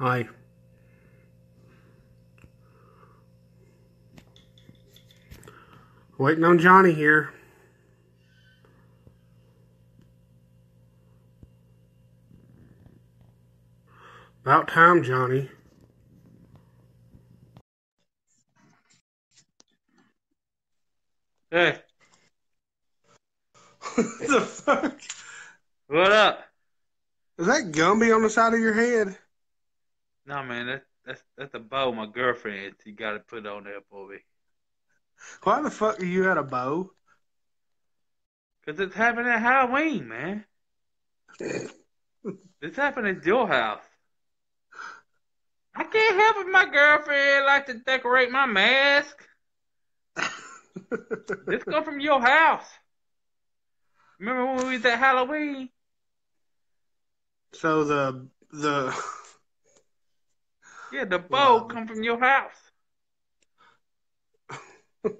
Hi. Waiting on Johnny here. About time, Johnny. Hey, what the fuck? what up? Is that Gumby on the side of your head? No, man, that, that's that's a bow my girlfriend. You got to put on there for me. Why the fuck are you at a bow? Cause it's happening at Halloween, man. This happened at your house. I can't help it. My girlfriend like to decorate my mask. This come from your house. Remember when we was at Halloween? so the the Yeah, the bow come from your house.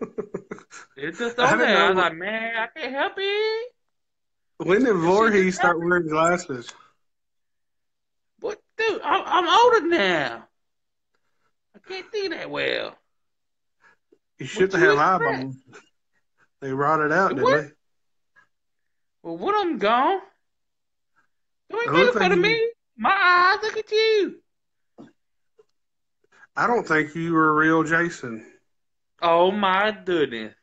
It's just on there. I was like, man, I can't help it. when did Voorhees start wearing glasses? What, dude? I'm, I'm older now. I can't see that well. You should What have eyeballs. They rotted out, didn't they? Well, what I'm gone. don't I look of me. My eyes, look at you. I don't think you were a real Jason. Oh my goodness.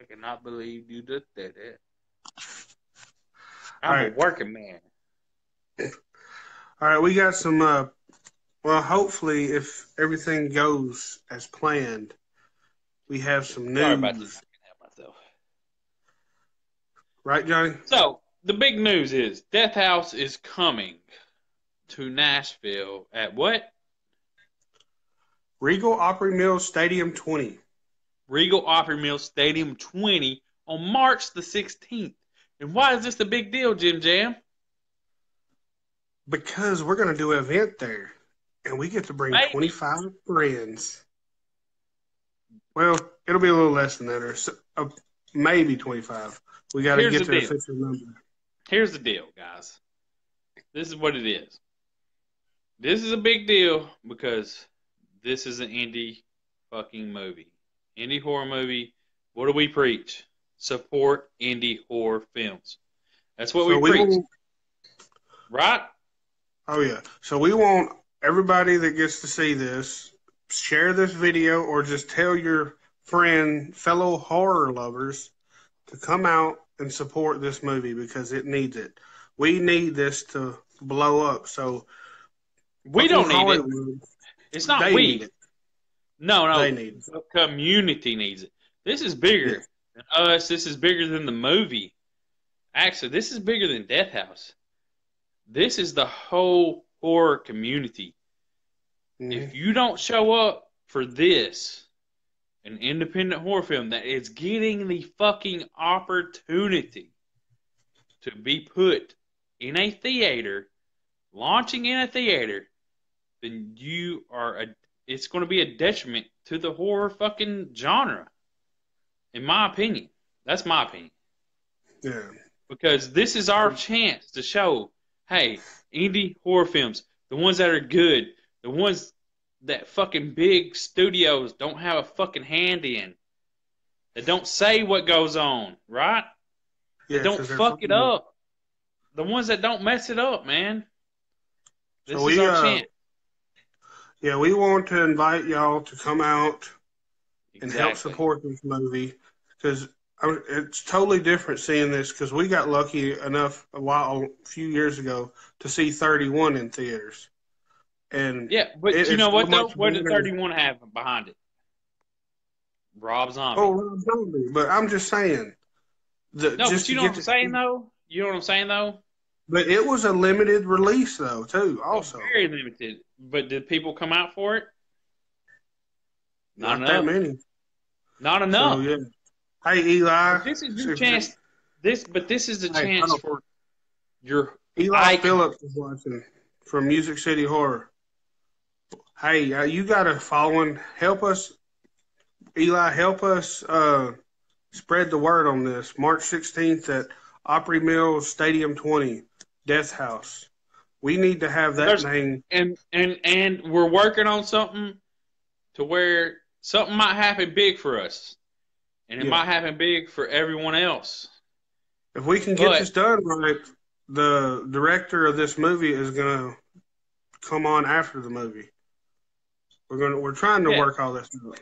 I cannot believe you just did that. I'm Alright. a working man. All right, we got some. Uh, well, hopefully, if everything goes as planned, we have some Sorry about news, this. I can help myself. right, Johnny? So the big news is Death House is coming to Nashville at what? Regal Opry Mills Stadium 20. Regal Opry Mill Stadium 20 on March the 16th. And why is this a big deal, Jim Jam? Because we're going to do an event there, and we get to bring Maybe. 25 friends. Well, it'll be a little less than that, or so, uh, maybe 25. We got to get the to the official number. Here's the deal, guys. This is what it is. This is a big deal because this is an indie fucking movie. Indie horror movie. What do we preach? Support indie horror films. That's what So we preach, want- right? Oh yeah. So we want everybody that gets to see this share this video or just tell your friend, fellow horror lovers to come out and support this movie because it needs it. We need this to blow up. So We don't need it. It's not they we. it. No, no. They need it. The community needs it. This is bigger Yes. than us. This is bigger than the movie. Actually, this is bigger than Death House. This is the whole horror community. Mhm. If you don't show up for this, an independent horror film that is getting the fucking opportunity to be put in a theater, launching in a theater, then you are a. It's going to be a detriment to the horror fucking genre, in my opinion. That's my opinion Yeah. because this is our chance to show, hey, indie horror films, the ones that are good, the ones that fucking big studios don't have a fucking hand in, that don't say what goes on, right? Yeah, That don't fuck it up. The ones that don't mess it up, man. This So is we, our uh, chance. Yeah, we want to invite y'all to come out and help support this movie because it's totally different seeing this because we got lucky enough a while a few years ago to see 31 in theaters and Yeah, but It- you know what though? What did 31 have behind it? Rob Zombie. oh Rob Zombie, but I'm just saying the, no, just but you know what I'm to- saying though? You know what I'm saying though? but it was a limited release though too also Very limited. But did people come out for it? Not not that many Not enough. so yeah hey Eli This is your chance. This, but this is the Hey, chance for your. Eli I- Phillips is watching from Music City Horror. Hey, uh, you got a following. Help us, Eli. Help us uh, spread the word on this. March 16th at Opry Mills Stadium 20, Death House. We need to have that There's- name. and and and we're working on something to where something might happen big for us, and it Yeah. might happen big for everyone else. If we can get But- this done right, the director of this movie is gonna come on after the movie. We're gonna we're trying to Yeah. work all this out.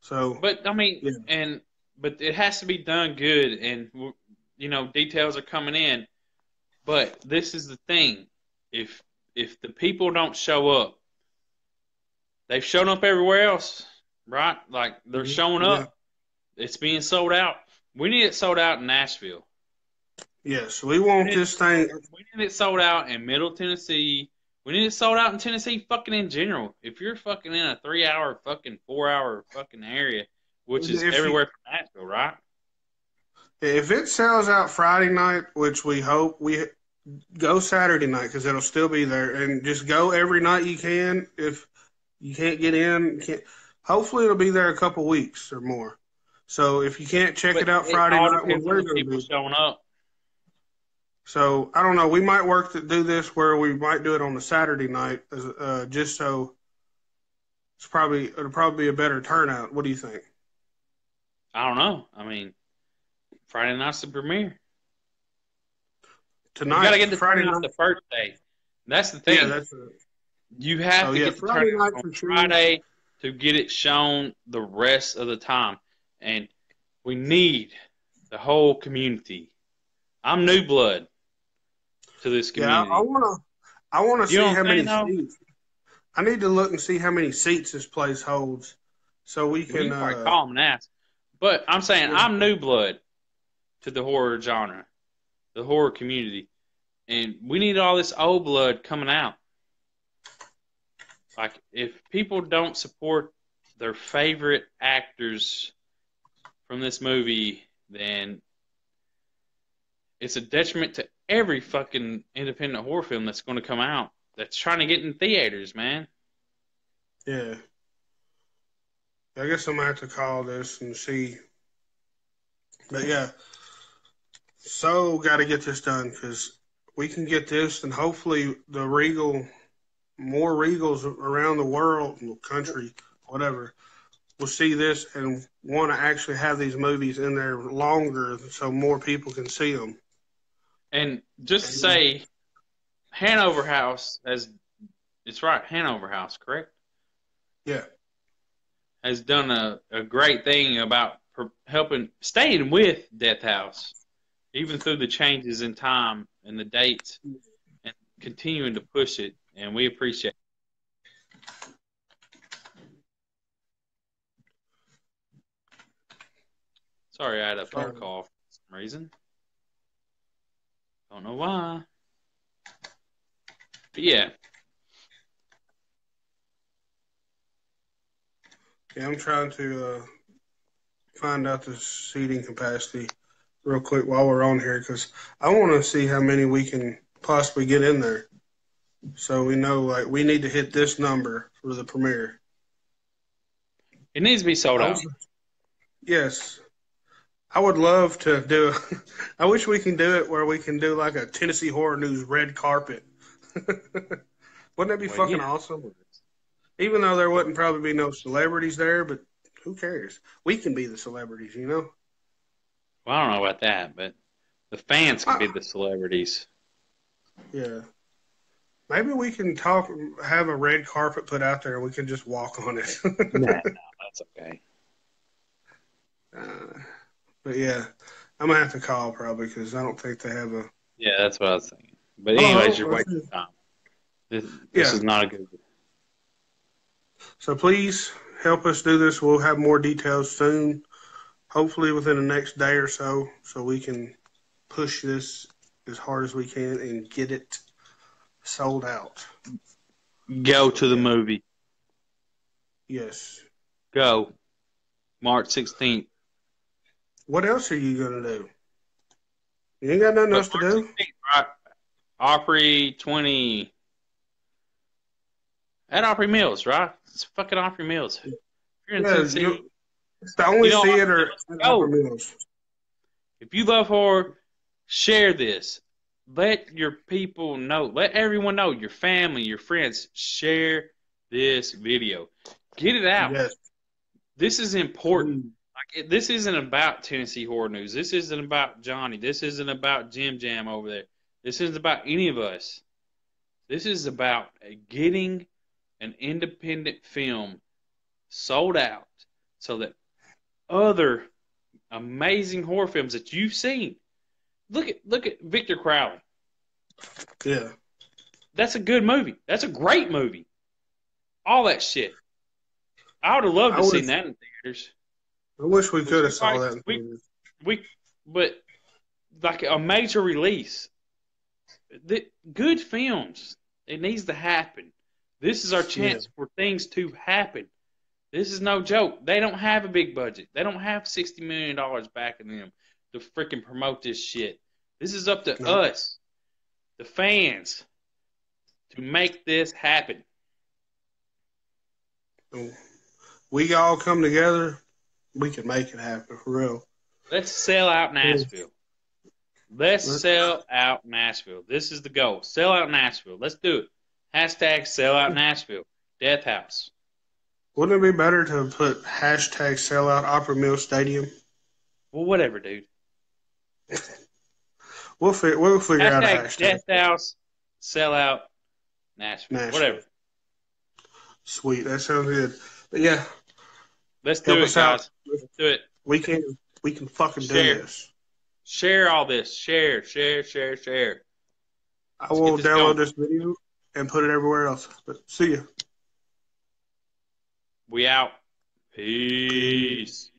So But I mean, Yeah. and but it has to be done good, and you know, details are coming in. But this is the thing: if if the people don't show up, they've shown up everywhere else, right? Like they're Mhm. showing up. It's being sold out. We need it sold out in Nashville. yes, we want Yeah. this thing. We need it sold out in Middle Tennessee. We need it sold out in Tennessee, fucking in general. If you're fucking in a three-hour, fucking four-hour, fucking area, which is If you- everywhere from Nashville, right? If it sells out Friday night, which we hope, we go Saturday night because it'll still be there, and just go every night you can. If you can't get in, can't, hopefully it'll be there a couple weeks or more. So if you can't check But it out Friday night, we're people be. showing up. So I don't know. We might work to do this where we might do it on a Saturday night, uh, just so it's probably it'll probably be a better turnout. What do you think? I don't know. I mean, Friday night's the premiere. Tonight, you gotta get the Friday turnout night. the first day. That's the thing. Yeah, that's a, you have Oh, to yeah, get the Friday turnout night on for sure. Friday to get it shown the rest of the time, and we need the whole community. I'm new blood to this yeah. community. I want to. I want to see how many saying, seats. I need to look and see how many seats this place holds, so we you can. can Uh, call them and ask. But I'm saying Yeah. I'm new blood to the horror genre, the horror community, and we need all this old blood coming out. Like if people don't support their favorite actors from this movie, then it's a detriment to every fucking independent horror film that's going to come out that's trying to get in theaters, man. yeah. I guess I'm gonna have to call this and see. But yeah, so got to get this done because we can get this, and hopefully the Regal, more Regals around the world, country, whatever, will see this and want to actually have these movies in there longer, so more people can see them. And just to say, Hanover House has, it's right, Hanover House, correct? Yeah. Has done a, a great thing about helping, staying with Death House, even through the changes in time and the dates, and continuing to push it. And we appreciate it. Sorry, I had a phone call for some reason. Don't know why. But yeah, Yeah, I'm trying to uh, find out the seating capacity real quick while we're on here because I want to see how many we can possibly get in there. So we know, like, we need to hit this number for the premiere. it needs to be sold out. Yes. I would love to do I wish we can do it where we can do like a Tennessee Horror News red carpet. Wouldn't that be Well, fucking yeah. awesome? Even though there wouldn't probably be no celebrities there, but who cares? We can be the celebrities, you know? Well, I don't know about that, but the fans could be the celebrities. Yeah. Maybe we can talk, have a red carpet put out there, and we can just walk on it. no, that's okay. uh, but yeah, I'm gonna have to call probably because I don't think they have a. Yeah, that's what I was thinking. But Oh, anyways, you're okay. wasting time. This, this Yeah. is not a good. So please help us do this. We'll have more details soon, hopefully within the next day or so, so we can push this as hard as we can and get it sold out. Go to the movie. Yes. Go. March 16th. What else are you gonna do? You ain't got nothing else to do. 16th, right? Opry 20. At Opry Mills, right? It's fucking Opry Mills. If you're in Yeah, Tennessee, it's the only You know, theater let's at go. Opry Mills. if you love horror, share this. let your people know. Let everyone know. Your family, your friends, share this video. Get it out. Yes. This is important. Mm. Like this isn't about Tennessee horror news. This isn't about Johnny. This isn't about Jim Jam over there. This isn't about any of us. This is about getting an independent film sold out so that other amazing horror films that you've seen. Look at look at Victor Crowley. Yeah. That's a good movie. That's a great movie. All that shit. I would have loved to seen that in theaters. I wish we could have saw Like, that. we- We, but like a major release, the good films. It needs to happen. This is our chance for things to happen. This is no joke. They don't have a big budget. They don't have sixty million dollars backing them to freaking promote this shit. This is up to us, the fans, to make this happen. We all come together, we can make it happen for real. Let's sell out Nashville. Let's Let's- sell out Nashville. This is the goal. Sell out Nashville. Let's do it. Hashtag sell out Nashville. Death House. Wouldn't it be better to put hashtag sellout Opry Mill Stadium? Well, whatever, dude. We'll, fi- we'll figure out a Hashtag hashtag. Death House. Sell out Nashville. Nashville. Whatever. Sweet, that sounds good. But yeah, Let's do it, us out. guys. Let's do it. we can we can fucking do Share. this. Share all this. Share, share, share, share. I will this download going. this video and put it everywhere else. But see ya. We out. Peace.